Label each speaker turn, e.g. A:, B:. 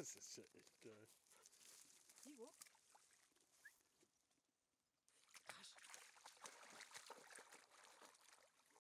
A: this is it. Uh,